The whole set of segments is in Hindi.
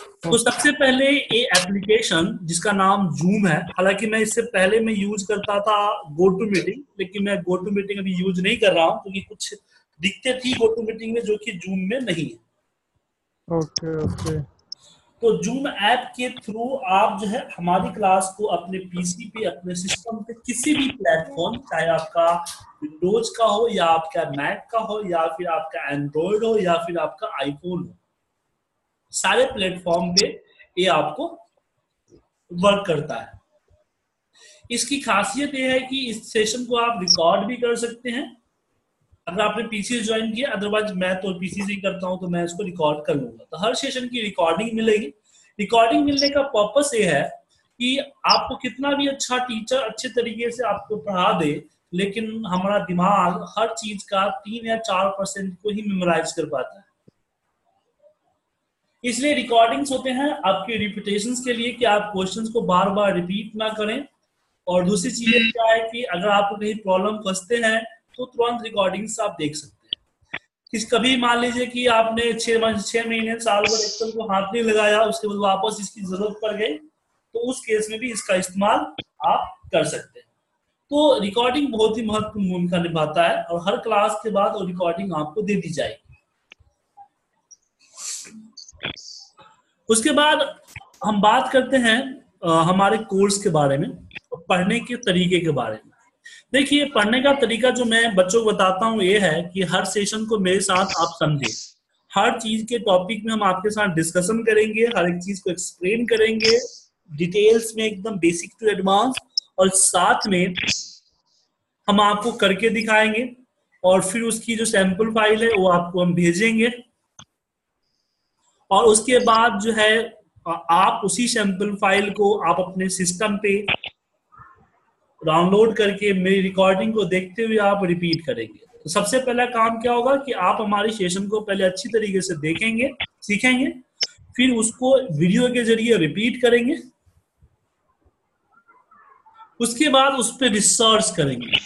तो सबसे पहले ये एप्लीकेशन जिसका नाम जूम है हालाँकि मैं इससे पहले मैं यूज़ करता था गो टू मीटिंग लेकिन मैं गो टू मीटिंग अभी यूज़ नहीं कर रहा हूँ क्योंकि तो कुछ दिक्कत थी गो टू मीटिंग में जो कि जूम में नहीं है। ओके ओके तो जूम ऐप के थ्रू आप जो है हमारी क्लास को अपने पीसी पे अपने सिस्टम पे किसी भी प्लेटफॉर्म चाहे आपका विंडोज़ का हो या आपका मैक का हो या फिर आपका एंड्रॉयड हो या फिर आपका आईफोन हो सारे प्लेटफॉर्म पे ये आपको वर्क करता है। इसकी खासियत ये है कि इस सेशन को आप रिकॉर्ड भी कर सकते हैं। अगर आपने पीसी ज्वाइन किया अदरवाइज़ मैं तो पीसी से करता हूँ तो मैं इसको रिकॉर्ड कर लूँगा। तो हर सेशन की रिकॉर्डिंग मिलेगी। रिकॉर्डिंग मिलने का पर्पस ये है कि आपको कितना भी अच्छा टीचर अच्छे तरीके से आपको पढ़ा दे, लेकिन हमारा दिमाग हर चीज़ का तीन या चार परसेंट को ही मेमोराइज कर पाता है। इसलिए रिकॉर्डिंग्स होते हैं आपके रिपीटेशन के लिए कि आप क्वेश्चंस को बार बार रिपीट ना करें। और दूसरी चीज़ क्या है कि अगर आपको कहीं प्रॉब्लम फंसते हैं तो तुरंत रिकॉर्डिंग्स आप देख सकते हैं। किस, कभी मान लीजिए कि आपने छह छह महीने, साल भर एक्सल को हाथ नहीं लगाया, उसके बाद वापस इसकी ज़रूरत पड़ गई तो उस केस में भी इसका इस्तेमाल आप कर सकते हैं। तो रिकॉर्डिंग बहुत ही महत्वपूर्ण भूमिका निभाता है और हर क्लास के बाद वो रिकॉर्डिंग आपको दे दी जाएगी। उसके बाद हम बात करते हैं हमारे कोर्स के बारे में पढ़ने के तरीके के बारे में। देखिए, पढ़ने का तरीका जो मैं बच्चों को बताता हूँ, ये है कि हर सेशन को मेरे साथ आप समझे हर चीज़ के टॉपिक में हम आपके साथ डिस्कशन करेंगे, हर एक चीज़ को एक्सप्लेन करेंगे डिटेल्स में एकदम बेसिक टू एडवांस और साथ में हम आपको करके दिखाएँगे, और फिर उसकी जो सैंपल फ़ाइल है, वो आपको हम भेजेंगे। और उसके बाद जो है आप उसी सैंपल फ़ाइल को आप अपने सिस्टम पे डाउनलोड करके मेरी रिकॉर्डिंग को देखते हुए आप रिपीट करेंगे। तो सबसे पहला काम क्या होगा कि आप हमारे सेशन को पहले अच्छी तरीके से देखेंगे, सीखेंगे, फिर उसको वीडियो के ज़रिए रिपीट करेंगे। उसके बाद उस पर रिसर्च करेंगे।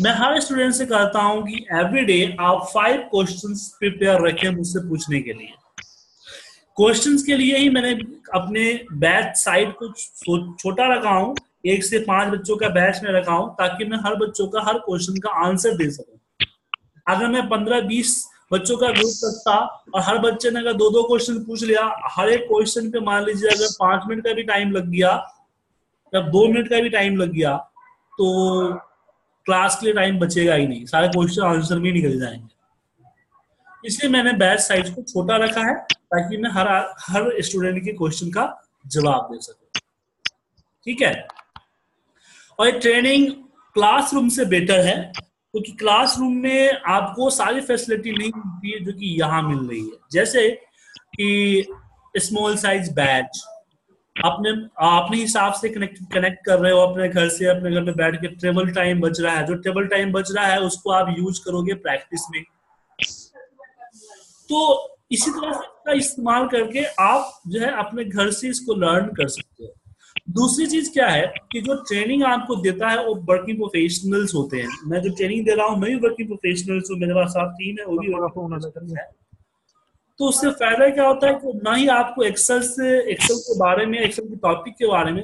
मैं हर स्टूडेंट से कहता हूँ कि एवरीडे आप फाइव क्वेश्चंस प्रिपेयर रखें मुझसे पूछने के लिए। क्वेश्चंस के लिए ही मैंने अपने बैच साइड को छोटा रखा हूँ। एक से पाँच बच्चों का बैच में रखा हूँ, ताकि मैं हर बच्चों का, हर क्वेश्चन का आंसर दे सकूँ। अगर मैं पंद्रह बीस बच्चों का ग्रुप रखता और हर बच्चे ने अगर दो दो क्वेश्चन पूछ लिया, हर एक क्वेश्चन पे मान लीजिए अगर पाँच मिनट का भी टाइम लग गया, या दो मिनट का भी टाइम लग गया तो क्लास के लिए टाइम बचेगा ही नहीं। सारे क्वेश्चन आंसर भी निकल जाएँगे। इसलिए मैंने बैच साइज़ को छोटा रखा है। ताकि मैं हर हर स्टूडेंट के क्वेश्चन का जवाब दे सकूँ। ठीक है? और ये ट्रेनिंग क्लासरूम से बेटर है, क्योंकि तो क्लासरूम में आपको सारी फैसिलिटी नहीं मिलती है जो कि यहाँ मिल रही है। जैसे कि स्मॉल साइज़ बैच अपने अपने हिसाब से कनेक्ट कनेक्ट कर रहे हो अपने घर से, अपने घर में बैठ के ट्रेवल टाइम बच रहा है। जो ट्रेवल टाइम बच रहा है, उसको आप यूज़ करोगे प्रैक्टिस में। तो इसी तरह से इसका इस्तेमाल करके आप जो है अपने घर से इसको लर्न कर सकते हो। दूसरी चीज़ क्या है कि जो ट्रेनिंग आपको देता है वो वर्किंग प्रोफेशनल्स होते हैं। मैं जो ट्रेनिंग दे रहा हूँ मैं भी वर्किंग प्रोफेशनल्स हूँ मेरे पास साथ टीम है वो भी है। तो उससे फ़ायदा क्या होता है कि ना ही आपको एक्सेल से एक्सेल के बारे में एक्सेल के टॉपिक के बारे में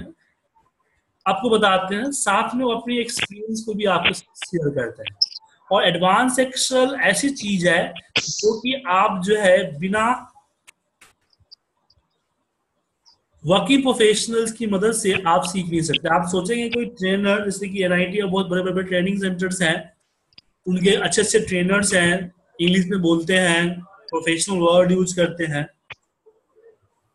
आपको बताते हैं साथ में वो अपनी एक्सपीरियंस को भी आपको शेयर करते हैं। और एडवांस एक्सेल ऐसी चीज़ है जो कि आप जो है बिना वर्किंग प्रोफेशनल्स की मदद से आप सीख नहीं सकते। आप सोचेंगे कोई ट्रेनर जैसे कि एनआईटी और बहुत बड़े बड़े ट्रेनिंग सेंटर्स हैं, उनके अच्छे अच्छे ट्रेनर्स हैं इंग्लिश में बोलते हैं प्रोफेशनल वर्ड यूज़ करते हैं।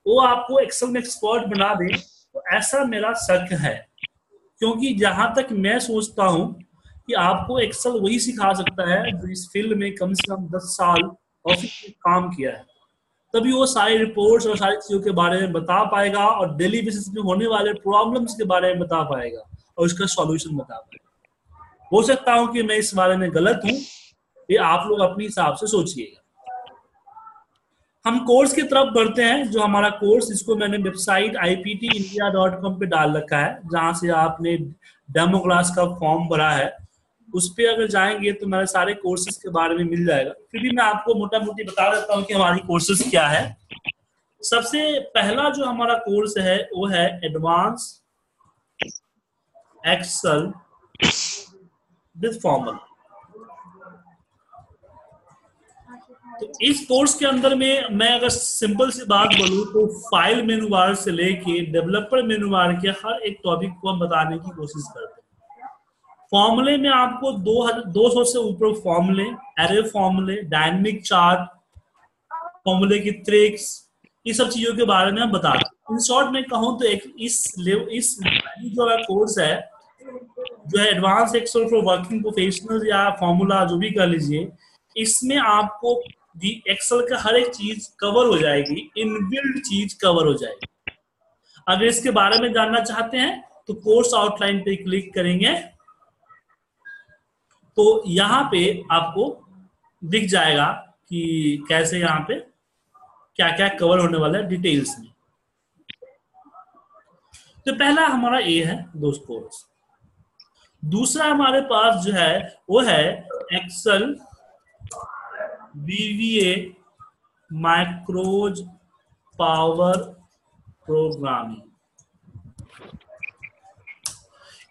वो आपको एक्सेल में एक्सपर्ट बना दे तो ऐसा मेरा शक है। क्योंकि जहाँ तक मैं सोचता हूँ कि आपको एक्सेल वही सिखा सकता है जो इस फ़ील्ड में कम से कम दस साल ऑफ़िस में काम किया है। तभी वो सारी रिपोर्ट्स और सारी चीज़ों के बारे में बता पाएगा और डेली बेसिस में होने वाले प्रॉब्लम्स के बारे में बता पाएगा और उसका सॉल्यूशन बता पाएगा। हो सकता हूँ कि मैं इस बारे में गलत हूँ, ये आप लोग अपने हिसाब से सोचिएगा। हम कोर्स की तरफ़ बढ़ते हैं, जो हमारा कोर्स इसको मैंने वेबसाइट iptindia.com पे डाल रखा है, जहाँ से आपने डेमो क्लास का फॉर्म भरा है। उस पर अगर जाएँगे तो मेरे सारे कोर्सेज के बारे में मिल जाएगा। फिर भी मैं आपको मोटा मोटी बता देता हूँ कि हमारी कोर्सेज क्या है। सबसे पहला जो हमारा कोर्स है, वो है एडवांस एक्सल विद फॉर्मल तो इस कोर्स के अंदर में मैं अगर सिंपल सी बात बोलूँ तो फ़ाइल मेनू बार से लेके डेवलपर मेनू बार के हर एक टॉपिक को हम बताने की कोशिश करते हैं। फॉर्मूले में आपको दो दो सौ से ऊपर फॉर्मूले एरे फॉर्मूले डायनेमिक चार्ट फॉर्मूले की ट्रिक्स ये सब चीज़ों के बारे में हम बता इन शॉर्ट में कहूँ तो एक इस इस जो कोर्स है, जो है advance Excel for working professional या फॉर्मूला जो भी कर लीजिए, इसमें आपको एक्सेल का हर एक चीज़ कवर हो जाएगी इनबिल्ड चीज़ कवर हो जाएगी। अगर इसके बारे में जानना चाहते हैं तो कोर्स आउटलाइन पे क्लिक करेंगे। तो यहाँ पे आपको दिख जाएगा कि कैसे यहाँ पे क्या क्या कवर होने वाला है डिटेल्स में। तो पहला हमारा ए है दोस्त कोर्स दूसरा हमारे पास जो है, वो है Excel VBA macros power programming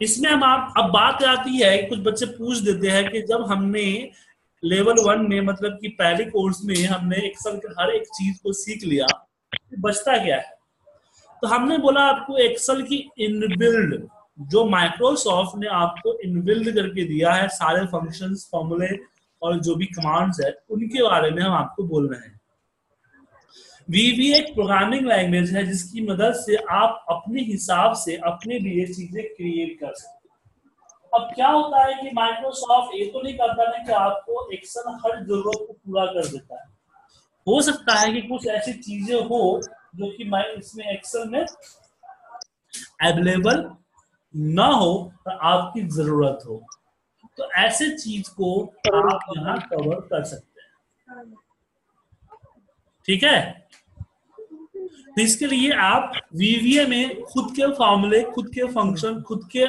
इसमें हम आप, अब बात आती है, कुछ बच्चे पूछ देते हैं कि जब हमने लेवल वन में मतलब कि पहले कोर्स में हमने एक्सल के हर एक चीज़ को सीख लिया तो बचता क्या है? तो हमने बोला आपको एक्सल की इनबिल्ड जो माइक्रोसॉफ्ट ने आपको इनबिल्ड करके दिया है, सारे फ़ंक्शंस फॉर्मूले और जो भी कमांड्स है, उनके बारे में हम आपको बोल रहे हैं। वीवी एक प्रोग्रामिंग लैंग्वेज है जिसकी मदद से आप अपने हिसाब से अपने लिए चीज़ें क्रिएट कर सकते अब क्या होता है कि माइक्रोसॉफ्ट ये तो नहीं करता ना कि आपको एक्सेल हर ज़रूरत को पूरा कर देता है। हो सकता है कि कुछ ऐसी चीज़ें हो जो कि इसमें एक्सेल में अवेलेबल ना हो तो आपकी ज़रूरत हो। तो ऐसे चीज़ को आप यहाँ कवर कर सकते हैं। ठीक है? तो इसके लिए आप वीवीए में खुद के फॉर्मूले खुद के फ़ंक्शन खुद के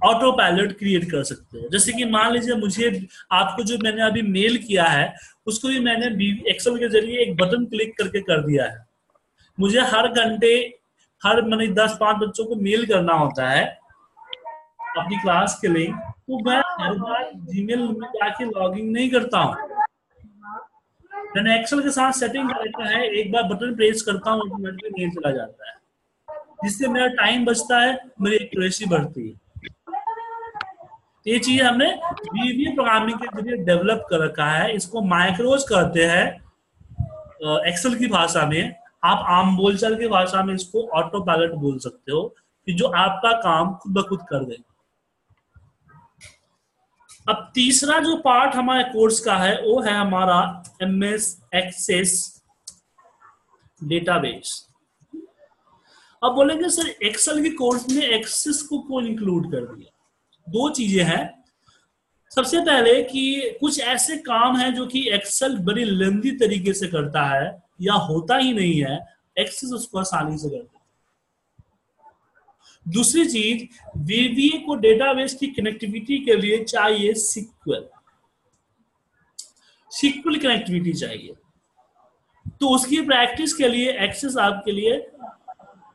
ऑटो पायलट क्रिएट कर सकते हो। जैसे कि मान लीजिए मुझे आपको जो मैंने अभी मेल किया है, उसको भी मैंने एक्सेल के ज़रिए एक बटन क्लिक करके कर दिया है। मुझे हर घंटे, हर मैंने दस पाँच बच्चों को मेल करना होता है अपनी क्लास के लिए तो मैं हर बार जीमेल में जाके लॉगिंग नहीं करता हूँ। मैंने एक्सेल के साथ सेटिंग कर रखा है। एक बार बटन प्रेस करता हूँ ऑटोमेटिकली मेल चला जाता है। जिससे मेरा टाइम बचता है, मेरी एक्यूरेसी बढ़ती है। ये चीज़ हमने वीवीए प्रोग्रामिंग के ज़रिए डेवलप कर रखा है। इसको माइक्रोज करते हैं एक्सेल की भाषा में। आप आम बोलचाल की भाषा में इसको ऑटो पायलट बोल सकते हो कि जो आपका काम खुद ब खुद कर दे। अब तीसरा जो पार्ट हमारे कोर्स का है, वो है हमारा एम एस एक्सेस डेटाबेस। अब बोलेंगे, सर, एक्सेल के कोर्स में एक्सेस को कौन इंक्लूड कर दिया? दो चीज़ें हैं। सबसे पहले कि कुछ ऐसे काम हैं जो कि एक्सेल बड़ी लंबी तरीके से करता है या होता ही नहीं है, एक्सेस उसको आसानी से करता है। दूसरी चीज़ वीवीए को डेटाबेस की कनेक्टिविटी के लिए चाहिए सिक्वल सिक्वल कनेक्टिविटी चाहिए। तो उसकी प्रैक्टिस के लिए एक्सेस आपके लिए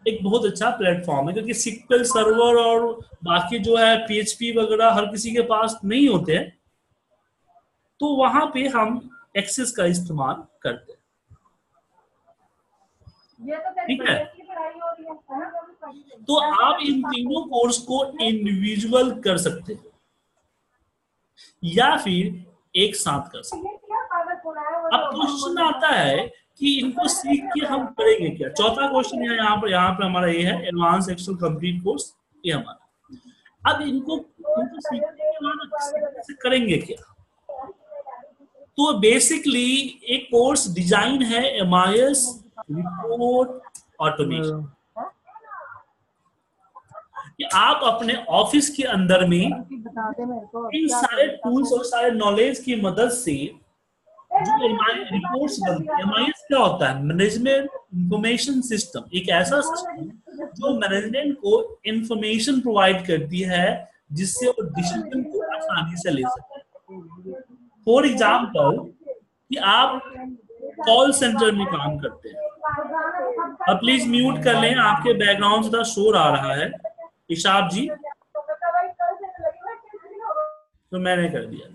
एक बहुत अच्छा प्लेटफॉर्म है क्योंकि सिक्वल सर्वर और बाकी जो है पीएचपी वगैरह हर किसी के पास नहीं होते तो वहाँ पे हम एक्सेस का इस्तेमाल करते हैं। तो ठीक है? तो आप इन तीनों कोर्स को इंडिविजुअल कर सकते हैं। या फिर एक साथ कर सकते अब क्वेश्चन आता है कि इनको सीख के हम करेंगे क्या? चौथा क्वेश्चन है यहाँ पर यहाँ पर हमारा ये है एडवांस एक्सल कंप्लीट कोर्स ये हमारा। अब इनको इनको सीखने के बाद करेंगे क्या? तो बेसिकली एक कोर्स डिज़ाइन है एमआईएस रिपोर्ट ऑटोमेशन कि आप अपने ऑफ़िस के अंदर में इन सारे टूल्स और सारे नॉलेज की मदद से जो रिपोर्ट्स बनती है? क्या होता है? मैनेजमेंट इंफॉर्मेशन सिस्टम एक ऐसा सिस्टम जो मैनेजमेंट को इंफॉर्मेशन प्रोवाइड करती है जिससे वो डिसीज़न को आसानी से ले सकते फॉर एग्ज़ाम्पल कि आप कॉल सेंटर में काम करते हैं। अब प्लीज़ म्यूट कर लें आपके बैकग्राउंड से शोर आ रहा है। इशाब जी। तो मैंने कर दिया।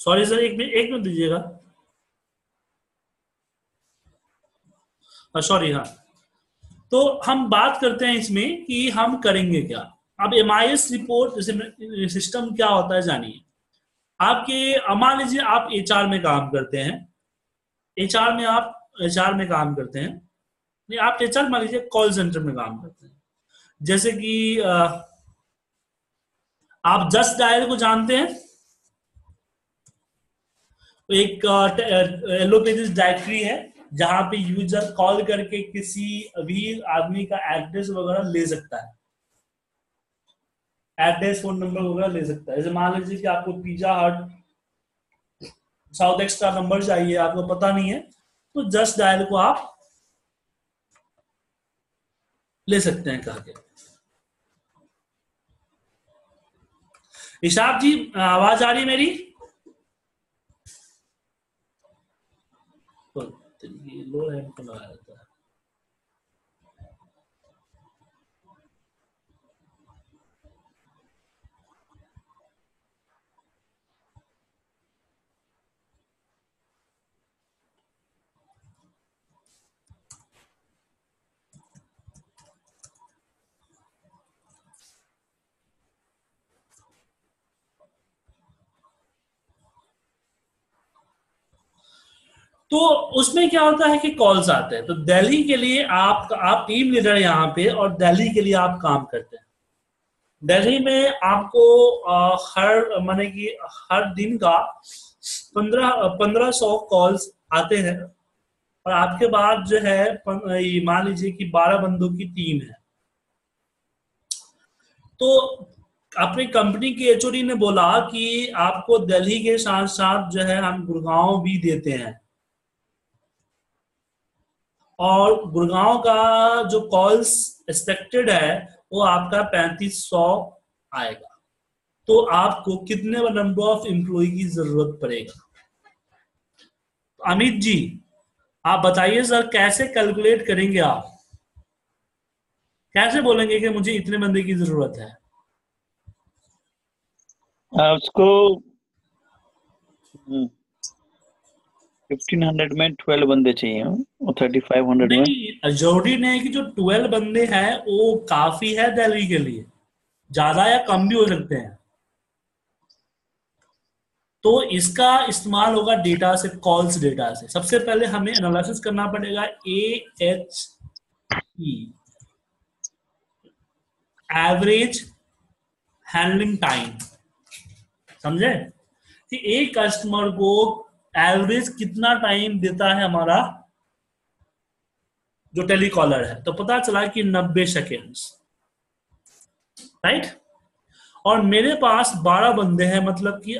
सॉरी सर एक मिनट एक मिनट दीजिएगा। सॉरी हाँ। तो हम बात करते हैं इसमें कि हम करेंगे क्या। अब M I S report system क्या होता है जानिए। आपके मान लीजिए आप एच आर में काम करते हैं। एच आर में आप एचआर में काम करते हैं। नहीं, आप एच मान लीजिए कॉल सेंटर में काम करते हैं। जैसे कि आप जस्ट डायल को जानते हैं? तो एक एलो पेजेस डायरेक्टरी है, जहाँ पे यूज़र कॉल करके किसी भी आदमी का एड्रेस वगैरह ले सकता है। एड्रेस फ़ोन नंबर वगैरह ले सकता है। जैसे मान लीजिए कि आपको पिज्जा हट साउथ एक्स का नंबर चाहिए, आपको पता नहीं है तो जस्ट डायल को आप ले सकते हैं कहा के इशाब जी आवाज़ आ रही है मेरी? ये लो हैंड को लगाया जाता है तो उसमें क्या होता है कि कॉल्स आते हैं। तो दिल्ली के लिए आप आप टीम लीडर यहाँ पे और दिल्ली के लिए आप काम करते हैं। दिल्ली में आपको आ, हर माने कि हर दिन का पंद्रह पंद्रह सौ कॉल्स आते हैं और आपके बाद जो है मान लीजिए कि बारह बंदों की टीम है। तो अपनी कंपनी के एचओडी ने बोला कि आपको दिल्ली के साथ साथ जो है हम गुड़गांव भी देते हैं। और गुड़गांव का जो कॉल्स एक्सपेक्टेड है, वो आपका पैंतीस सौ आएगा। तो आपको कितने नंबर ऑफ़ एम्प्लॉय की ज़रूरत पड़ेगा? अमित जी, आप बताइए सर कैसे कैलकुलेट करेंगे आप? कैसे बोलेंगे कि मुझे इतने बंदे की ज़रूरत है? उसको हम्म। फिफ्टीन हंड्रेड में ट्वेल्व बंदे चाहिए, और थर्टी फाइव हंड्रेड में? नहीं है कि जो ट्वेल्व बंदे हैं, वो काफ़ी है दिल्ली के लिए। ज़्यादा या कम भी हो सकते हैं। तो इसका इस्तेमाल होगा डेटा से कॉल्स डेटा से। सबसे पहले हमें एनालिसिस करना पड़ेगा A H E average handling time समझे? कि एक कस्टमर को एवरेज कितना टाइम देता है हमारा? जो टेलीकॉलर है। तो पता चला कि 90 सेकेंड्स राइट और मेरे पास 12 बंदे हैं मतलब कि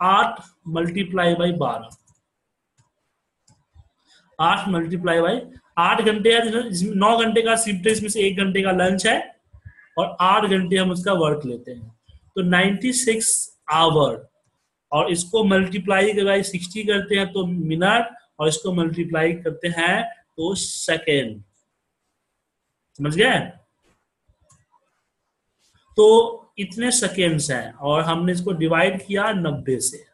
8 मल्टीप्लाई बाई 12 8 मल्टीप्लाई बाई आठ घंटे है नौ घंटे का शिफ्ट है इसमें से एक घंटे का लंच है, और आठ घंटे हम उसका वर्क लेते हैं। तो 96 आवर और इसको मल्टीप्लाई बाई सिक्सटी करते हैं तो मिनट, और इसको मल्टीप्लाई करते हैं तो सेकेंड समझ गए? तो इतने सेकेंड्स हैं, और हमने इसको डिवाइड किया नब्बे से।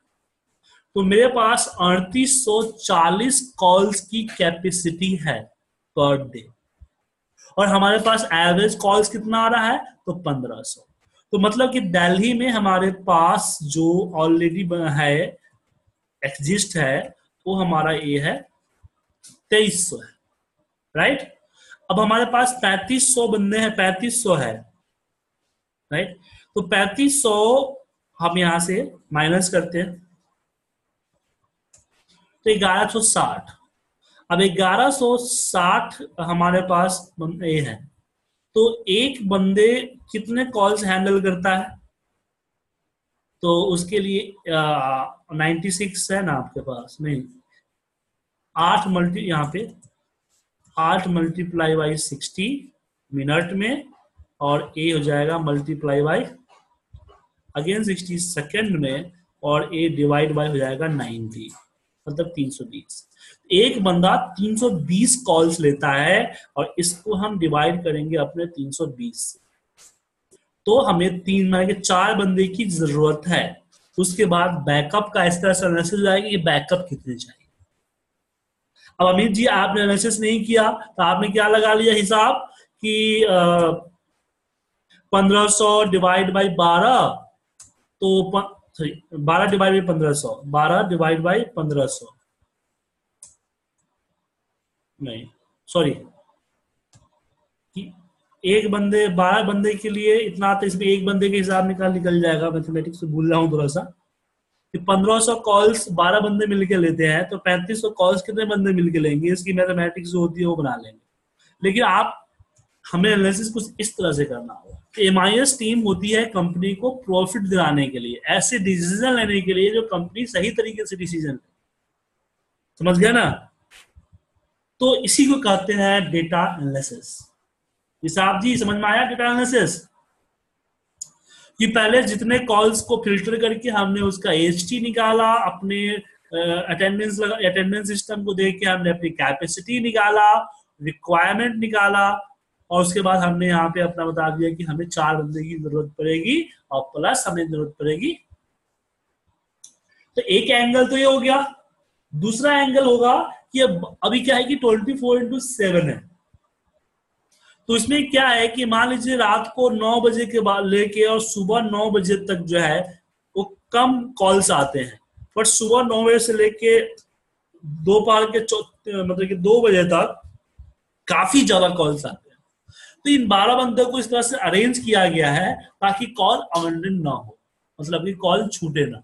तो मेरे पास अड़तीस सौ चालीस कॉल्स की कैपेसिटी है पर डे और हमारे पास एवरेज कॉल्स कितना आ रहा है? तो पंद्रह सौ। तो मतलब कि दिल्ली में हमारे पास जो ऑलरेडी है एग्जिस्ट है, वो हमारा ये है, तेईस सौ है राइट अब हमारे पास पैंतीस सौ बंदे हैं, पैंतीस सौ है राइट तो पैंतीस सौ हम यहाँ से माइनस करते हैं तो ग्यारह सौ साठ। अब ग्यारह सौ साठ हमारे पास ए है। तो एक बंदे कितने कॉल्स हैंडल करता है? तो उसके लिए नाइन्टी सिक्स है ना आपके पास? नहीं। आठ मल्टी यहाँ पे। आठ मल्टीप्लाई बाई सिक्सटी मिनट में और ए हो जाएगा multiply by again sixty second में और ए डिवाइड बाय हो जाएगा नाइनटी मतलब तीन सौ बीस। एक बंदा तीन सौ बीस कॉल्स लेता है और इसको हम डिवाइड करेंगे अपने तीन सौ बीस से। तो हमें तीन माने के चार बंदे की ज़रूरत है। उसके बाद बैकअप का इस तरह से एनालिसिस जाएगा कि बैकअप कितने चाहिए। अब अमित जी, आपने एनालिसिस नहीं किया तो आपने क्या लगा लिया हिसाब? कि पंद्रह सौ डिवाइड बाई बारह तो सॉरी, बारह डिवाइड बाई पंद्रह सौ, बारह डिवाइड बाई पंद्रह सौ। नहीं, सॉरी एक बंदे, बारह बंदे के लिए इतना तो इसमें एक बंदे के हिसाब निकाल निकल जाएगा मैथमेटिक्स से भूल रहा हूँ थोड़ा सा। कि पंद्रह सौ कॉल्स बारह बंदे मिलके लेते हैं तो पैंतीस सौ कॉल्स कितने बंदे मिलके लेंगे? इसकी मैथमेटिक्स जो होती है वो बना लेंगे। लेकिन आप, हमें एनालिसिस कुछ इस तरह से करना होगा। एम आई एस टीम होती है कंपनी को प्रॉफिट दिलाने के लिए, ऐसे डिसीज़न लेने के लिए जो कंपनी सही तरीके से डिसीज़न ले। समझ गया ना? तो इसी को कहते हैं डेटा एनालिसिस साहब जी, समझ में आया डेटा एनालिसिस कि पहले जितने कॉल्स को फ़िल्टर करके हमने उसका एच निकाला, अपने अटेंडेंस अटेंडेंस सिस्टम को देख के हमने अपनी कैपेसिटी निकाला रिक्वायरमेंट निकाला और उसके बाद हमने यहाँ पे अपना बता दिया कि हमें चार बंदे की ज़रूरत पड़ेगी और प्लस हमें ज़रूरत पड़ेगी। तो एक एंगल तो ये हो गया। दूसरा एंगल होगा कि अब, अभी क्या है कि ट्वेंटी फोर इंटू सेवन है। तो इसमें क्या है कि मान लीजिए रात को नौ बजे के बाद लेके और सुबह नौ बजे तक जो है, वो कम कॉल्स आते हैं। बट सुबह नौ बजे से लेके दोपहर के मतलब कि दो बजे तक काफ़ी ज़्यादा कॉल्स आते तो इन बारह बंदों को इस तरह से अरेंज किया गया है ताकि कॉल अवेंडेड ना हो। मतलब कि कॉल छूटे ना।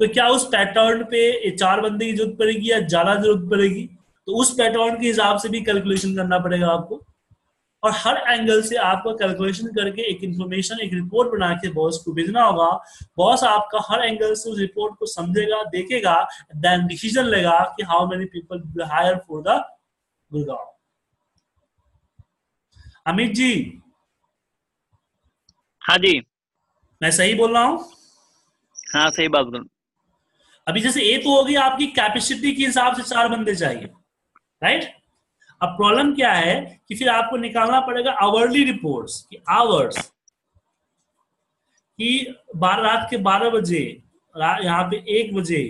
तो क्या उस पैटर्न पे चार बंदे की ज़रूरत पड़ेगी या ज़्यादा ज़रूरत पड़ेगी? तो उस पैटर्न के हिसाब से भी कैलकुलेशन करना पड़ेगा आपको। और हर एंगल से आपको कैलकुलेशन करके एक इंफॉर्मेशन एक रिपोर्ट बना के बॉस को भेजना होगा। बॉस आपका हर एंगल से उस रिपोर्ट को समझेगा, देखेगा देन डिसीज़न लेगा कि how many people hire for the Gurgaon Amit ji. हाँ जी। मैं सही बोल रहा हूँ? हाँ सही बात बोल अभी जैसे ए तो होगी आपकी कैपेसिटी के हिसाब से चार बंदे चाहिए राइट अब प्रॉब्लम क्या है कि फिर आपको निकालना पड़ेगा आवर्ली रिपोर्ट्स कि आवर्स कि बारह रात के बारह बजे यहाँ पे एक बजे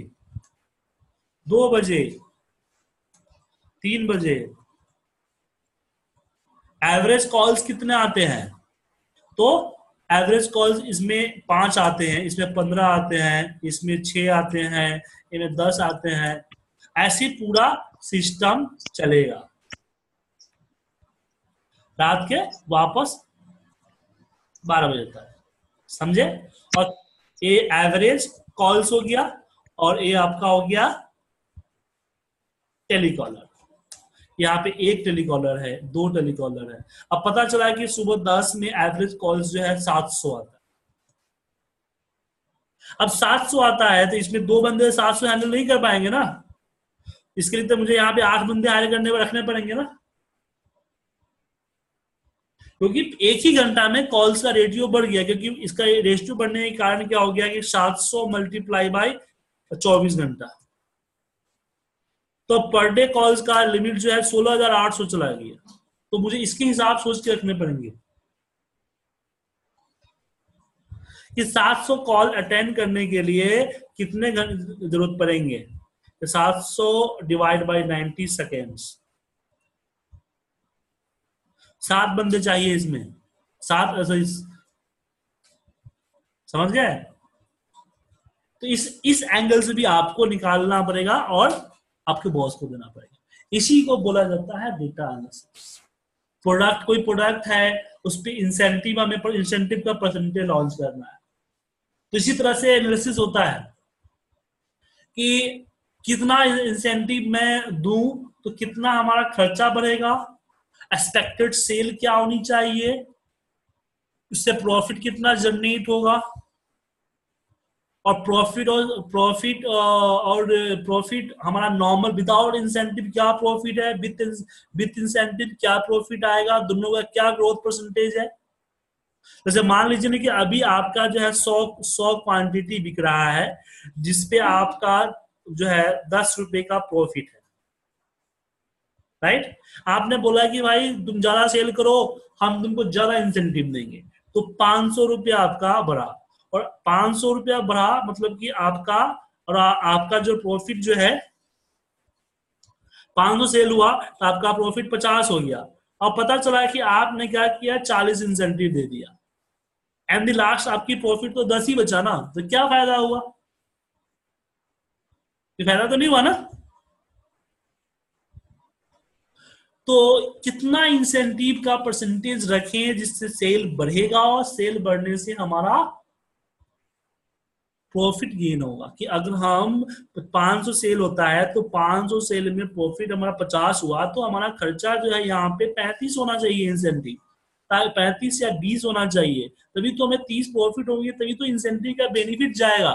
दो बजे तीन बजे एवरेज कॉल्स कितने आते हैं? तो एवरेज कॉल्स इसमें पाँच आते हैं, इसमें पंद्रह आते हैं, इसमें छह आते हैं इनमें दस आते हैं। ऐसी पूरा सिस्टम चलेगा। रात के वापस बारह बजे तक, समझे? और ए एवरेज कॉल्स हो गया और ए आपका हो गया टेलीकॉलर। यहाँ पे एक टेलीकॉलर है, दो टेलीकॉलर है। अब पता चला कि सुबह दस में एवरेज कॉल्स जो है सात सौ आता है। अब सात सौ आता है तो इसमें दो बंदे सात सौ हैंडल नहीं कर पाएँगे ना। इसके लिए तो मुझे यहाँ पे आठ बंदे हायर करने पर रखने पड़ेंगे ना। क्योंकि एक ही घंटा में कॉल्स का रेडियो बढ़ गया, क्योंकि इसका रेशियो बढ़ने के कारण क्या हो गया कि 700 मल्टीप्लाई बाय 24 घंटा। तो पर डे कॉल्स का लिमिट जो है 16,800 चला गया। तो मुझे इसके हिसाब सोच के रखने पड़ेंगे। कि 700 कॉल अटेंड करने के लिए कितने ज़रूरत पड़ेंगे? सात सौ डिवाइड बाई नाइन्टी सेकेंड्स सात बंदे चाहिए इसमें। सात समझ गए? तो इस इस एंगल से भी आपको निकालना पड़ेगा और आपके बॉस को देना पड़ेगा। इसी को बोला जाता है डेटा एनालिसिस प्रोडक्ट कोई प्रोडक्ट है, उस पर इंसेंटिव हमें इंसेंटिव का परसेंटेज लॉन्च करना है। तो इसी तरह से एनालिसिस होता है कि कितना इंसेंटिव मैं दूँ तो कितना हमारा खर्चा बढ़ेगा एक्सपेक्टेड सेल क्या होनी चाहिए, उससे प्रॉफिट कितना जनरेट होगा और प्रॉफिट और प्रॉफिट और प्रॉफिट हमारा नॉर्मल विदाउट इंसेंटिव क्या प्रॉफिट है? विथ विथ इंसेंटिव क्या प्रॉफिट आएगा? दोनों का क्या ग्रोथ परसेंटेज है? जैसे मान लीजिए ना कि अभी आपका जो है सौ सौ क्वांटिटी बिक रहा है, जिसपे आपका जो है दस रुपए का प्रॉफिट है। राइट आपने बोला कि भाई, तुम ज़्यादा सेल करो, हम तुमको ज़्यादा इंसेंटिव देंगे। तो पाँच सौ रुपया आपका बढ़ा। और पाँच सौ रुपया बढ़ा मतलब कि आपका और आ, आपका जो प्रॉफिट जो है पाँच सौ सेल हुआ तो आपका प्रॉफिट पचास हो गया। और पता चला कि आपने क्या किया चालीस इंसेंटिव दे दिया। एंड द लास्ट आपकी प्रॉफिट तो दस ही बचा ना तो क्या फ़ायदा हुआ? फ़ायदा तो नहीं हुआ ना? तो कितना इंसेंटिव का परसेंटेज रखें जिससे सेल बढ़ेगा और सेल बढ़ने से हमारा प्रॉफिट गेन होगा कि अगर हम 500 सेल होता है तो 500 सेल में प्रॉफिट हमारा 50 हुआ तो हमारा खर्चा जो है यहाँ पे 35 होना चाहिए इंसेंटिव पैंतीस या 20 होना चाहिए, तभी तो हमें 30 प्रॉफिट होंगे, तभी तो इंसेंटिव का बेनिफिट जाएगा।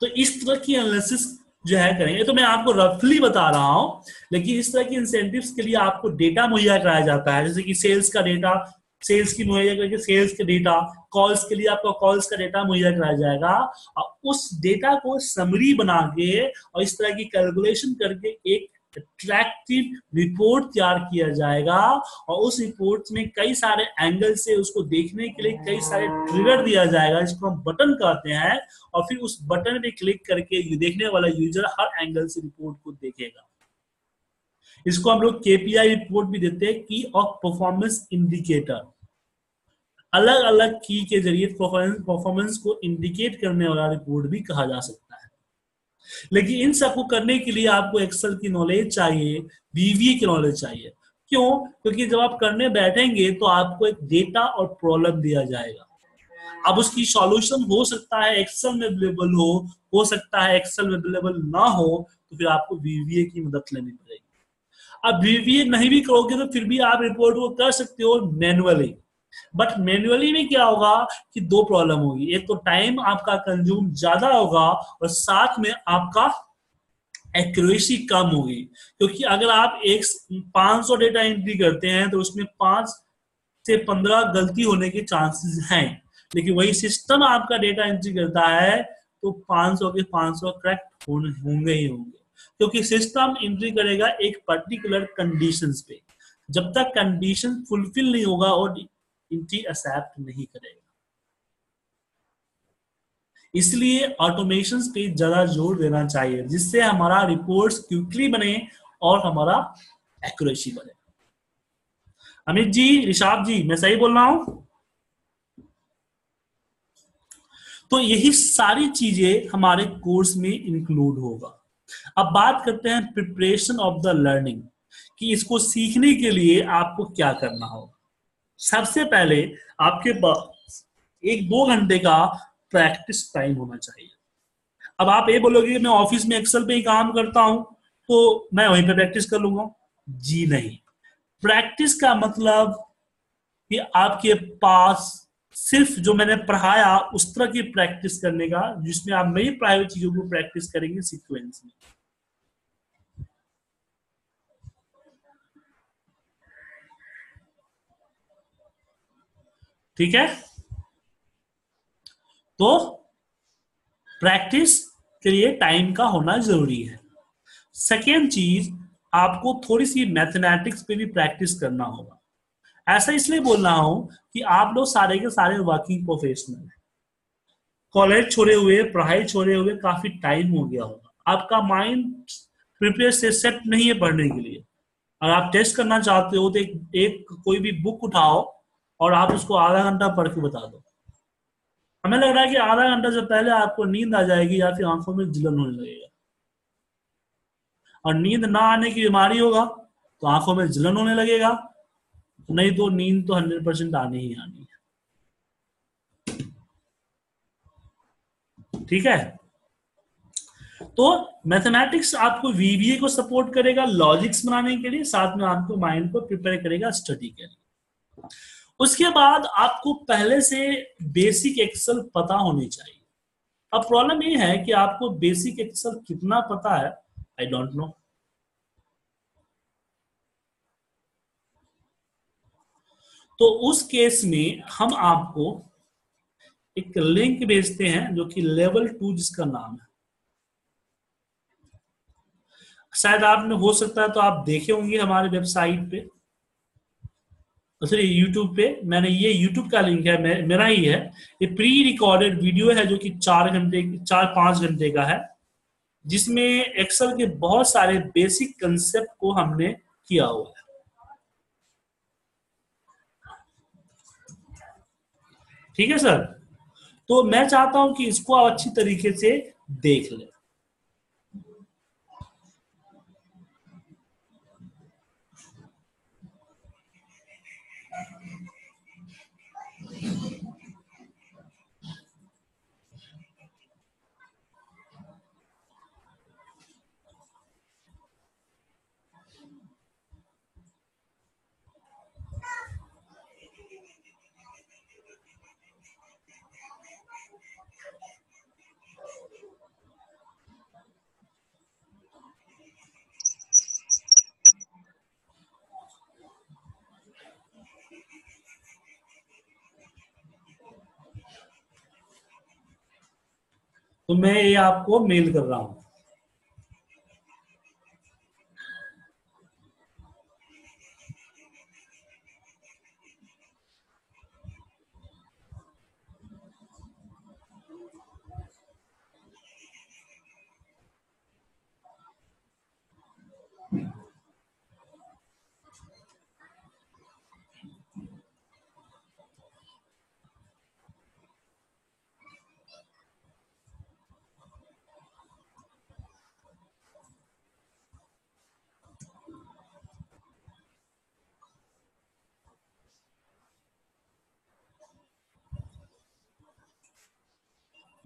तो इस तरह की एनालिसिस जो है करेंगे। तो मैं आपको रफली बता रहा हूँ, लेकिन इस तरह की इंसेंटिव्स के लिए आपको डेटा मुहैया कराया जाता है। जैसे कि सेल्स का डेटा सेल्स की मुहैया करके सेल्स के डेटा कॉल्स के लिए आपको कॉल्स का डेटा मुहैया कराया जाएगा। और उस डेटा को समरी बना के और इस तरह की कैलकुलेशन करके एक अट्रैक्टिव रिपोर्ट तैयार किया जाएगा। और उस रिपोर्ट में कई सारे एंगल से उसको देखने के लिए कई सारे ट्रिगर दिया जाएगा, जिसको हम बटन कहते हैं। और फिर उस बटन पे क्लिक करके देखने वाला यूज़र हर एंगल से रिपोर्ट को देखेगा। इसको हम लोग केपीआई रिपोर्ट भी देते हैं की ऑफ़ परफॉर्मेंस इंडिकेटर अलग अलग की के ज़रिए परफॉर्मेंस को इंडिकेट करने वाला रिपोर्ट भी कहा जा सकता है। लेकिन इन सबको करने के लिए आपको एक्सेल की नॉलेज चाहिए बीवीए की नॉलेज चाहिए। क्यों? क्योंकि जब आप करने बैठेंगे तो आपको एक डेटा और प्रॉब्लम दिया जाएगा। अब उसकी सॉल्यूशन हो सकता है एक्सेल में अवेलेबल हो हो सकता है एक्सेल में अवेलेबल ना हो तो फिर आपको बीवीए की मदद लेनी पड़ेगी। अब बीवीए नहीं भी करोगे तो फिर भी आप रिपोर्ट को कर सकते हो मैनुअली बट मैनुअली में क्या होगा कि दो प्रॉब्लम होगी. एक तो टाइम आपका कंज्यूम ज़्यादा होगा और साथ में आपका एक्यूरेसी कम होगी. क्योंकि अगर आप एक 500 डेटा एंट्री करते हैं तो उसमें पाँच से पंद्रह गलती होने के चांसेस हैं. लेकिन वही सिस्टम आपका डेटा एंट्री करता है तो 500 के 500 करेक्ट होंगे ही होंगे. क्योंकि सिस्टम एंट्री करेगा एक पर्टिकुलर कंडीशन पे। जब तक कंडीशन फुलफिल नहीं होगा और इनकी एक्सेप्ट नहीं करेगा। इसलिए ऑटोमेशन पे ज़्यादा ज़ोर देना चाहिए, जिससे हमारा रिपोर्ट्स क्विकली बने और हमारा एक्यूरेसी बने। अमित जी ऋषाभ जी, मैं सही बोल रहा हूँ? तो यही सारी चीज़ें हमारे कोर्स में इंक्लूड होगा। अब बात करते हैं प्रिपरेशन ऑफ़ द लर्निंग कि इसको सीखने के लिए आपको क्या करना होगा। सबसे पहले आपके पास एक दो घंटे का प्रैक्टिस टाइम होना चाहिए। अब आप ये बोलोगे मैं ऑफ़िस में एक्सेल पे ही काम करता हूँ तो मैं वहीं पे प्रैक्टिस कर लूँगा। जी नहीं। प्रैक्टिस का मतलब कि आपके पास सिर्फ़ जो मैंने पढ़ाया, उस तरह की प्रैक्टिस करने का, जिसमें आप नई प्राइवेट चीज़ों को प्रैक्टिस करेंगे सिक्वेंस में। ठीक है? तो प्रैक्टिस के लिए टाइम का होना ज़रूरी है। सेकेंड चीज़, आपको थोड़ी सी मैथमेटिक्स पे भी प्रैक्टिस करना होगा। ऐसा इसलिए बोल रहा हूँ कि आप लोग सारे के सारे वर्किंग प्रोफेशनल हैं। कॉलेज छोड़े हुए पढ़ाई छोड़े हुए काफ़ी टाइम हो गया होगा। आपका माइंड प्रिपेयर से सेट नहीं है पढ़ने के लिए। अगर आप टेस्ट करना चाहते हो तो एक, एक कोई भी बुक उठाओ और आप उसको आधा घंटा पढ़ के बता दो। हमें लग रहा है कि आधा घंटा से पहले आपको नींद आ जाएगी या फिर आँखों में जलन होने लगेगा। और नींद ना आने की बीमारी होगा तो आँखों में जलन होने लगेगा। नहीं तो नींद तो हंड्रेड परसेंट आनी ही आनी है। ठीक है? तो मैथमेटिक्स आपको वीवीए को सपोर्ट करेगा लॉजिक्स बनाने के लिए, साथ में आपको माइंड को प्रिपेयर करेगा स्टडी के लिए। उसके बाद आपको पहले से बेसिक एक्सल पता होनी चाहिए। अब प्रॉब्लम ये है कि आपको बेसिक एक्सल कितना पता है? आई डोंट नो तो उस केस में हम आपको एक लिंक भेजते हैं जो कि लेवल टू जिसका नाम है। शायद आपने, हो सकता है तो आप देखे होंगे हमारे वेबसाइट पे। सॉरी यूट्यूब पे। मैंने ये यूट्यूब का लिंक है मेरा ही है। ये प्री रिकॉर्डेड वीडियो है जो कि चार घंटे, चार पाँच घंटे का है। जिसमें एक्सेल के बहुत सारे बेसिक कंसेप्ट को हमने किया हुआ है। ठीक है सर? तो मैं चाहता हूँ कि इसको आप अच्छी तरीके से देख लें। तो मैं ये आपको मेल कर रहा हूँ।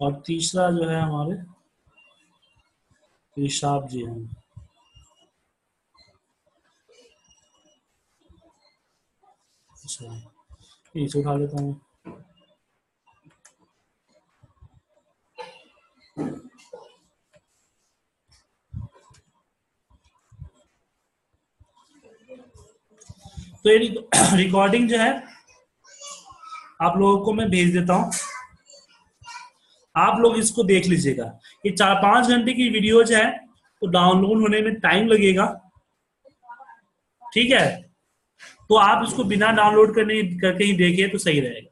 और तीसरा जो है हमारे पेशाब जी हैं। अच्छा उठा लेता हूँ। तो ये रिकॉर्डिंग जो है, आप लोगों को मैं भेज देता हूँ। आप लोग इसको देख लीजिएगा। ये चार पाँच घंटे की वीडियोज़ है तो डाउनलोड होने में टाइम लगेगा। ठीक है? तो आप इसको बिना डाउनलोड करने, करके ही देखिए तो सही रहेगा।